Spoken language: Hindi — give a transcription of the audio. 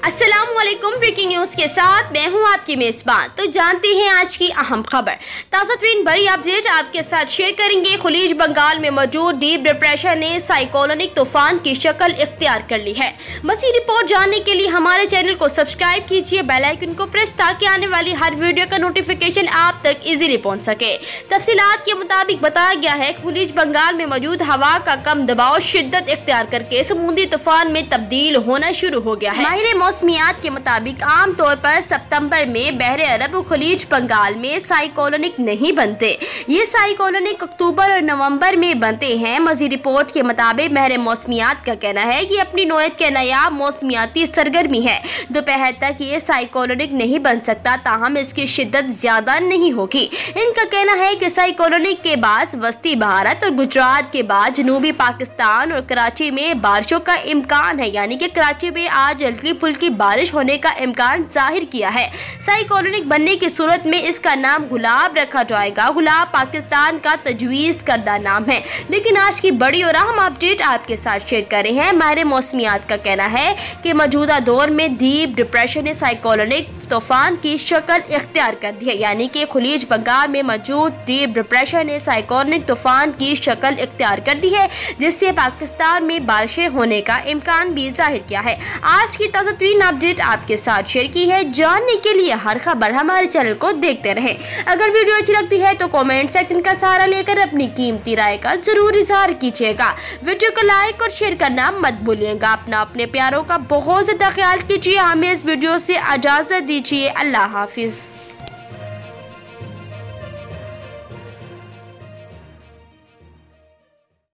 वालेकुम ब्रेकिंग न्यूज़ के साथ, मैं हूँ आपकी मेजबान। तो जानते हैं आज की अहम खबर। ताज़ा तरीन बड़ी अपडेट आपके साथ शेयर करेंगे। खलीज बंगाल में मौजूद डीप डिप्रेशन ने साइकोलोनिक तूफ़ान की शक्ल इख्तियार कर ली है। मसी रिपोर्ट जानने के लिए हमारे चैनल को सब्सक्राइब कीजिए। बेल आइकन को प्रेस ताकि आने वाली हर वीडियो का नोटिफिकेशन आप तक इजीली पहुँच सके। तफसीलात के मुताबिक बताया गया है, खलीज बंगाल में मौजूद हवा का कम दबाव, शिद्दत इख्तियार करके समुद्री तूफ़ान में तब्दील होना शुरू हो गया है। मौसमियात के मुताबिक आमतौर पर सितंबर में बहरे अरब खलीज बंगाल में साइकोलोनिक नहीं बनते। ये साइकोलोनिक अक्टूबर और नवंबर में बनते हैं। मजीद रिपोर्ट के मुताबिक बहरे मौसमियात का कहना है कि अपनी नोयत के नायाब मौसमियाती सरगर्मी है। दोपहर तक ये साइकोलोनिक नहीं बन सकता, ताहम इसकी शिद्दत ज़्यादा नहीं होगी। इनका कहना है कि साइकोलोनिक के बाद वस्ती भारत और गुजरात के बाद जनूबी पाकिस्तान और कराची में बारिशों का इम्कान है। यानी कि कराची में आज हल्की फुल्की की बारिश होने का इम्कान ज़ाहिर किया है। साइकोलोनिक बनने की सूरत में इसका नाम गुलाब रखा जाएगा। गुलाब पाकिस्तान का तजवीज़ करदा नाम है। लेकिन आज की बड़ी और अहम अपडेट आपके साथ शेयर कर रहे हैं। माहिर मौसमियात का कहना है कि मौजूदा दौर में डीप डिप्रेशन ने साइकोलोनिक तूफ़ान की शक्ल इख्तियार कर दी है। यानी कि खलीज बंगाल में मौजूद डीप डिप्रेशन ने साइकोनिक तूफ़ान की शक्ल इख्तियार कर दी है, जिससे पाकिस्तान में बारिशें होने का इम्कान भी ज़ाहिर किया है। आज की ताज़ा तरीन अपडेट आपके साथ शेयर की है। जानने के लिए हर खबर हमारे चैनल को देखते रहे। अगर वीडियो अच्छी लगती है तो कॉमेंट सेक्शन का सहारा लेकर अपनी कीमती राय का ज़रूर इजहार कीजिएगा। वीडियो को लाइक और शेयर करना मत भूलिएगा। अपना अपने प्यारों का बहुत ज़्यादा ख्याल कीजिए। हमें इस वीडियो से इजाज़त दी दीजिए अल्लाह हाफिज़।